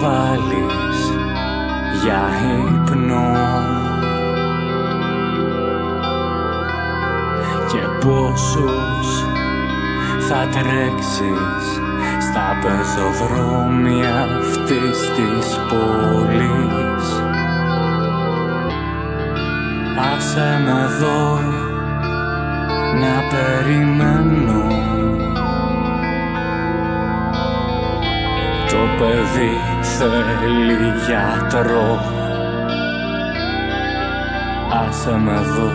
θέλεις για ύπνο. Και πόσους θα τρέξεις στα πεζοδρόμια αυτής της πόλης. Άσε με εδώ να περιμένω παιδί θέλει γιατρό Άσε με εδώ.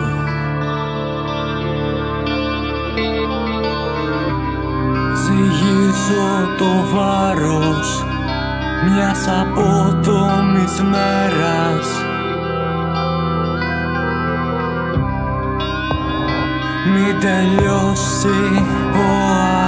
Ζυγίζω το βάρος μιας απότομης μέρας. Μην τελειώσει ο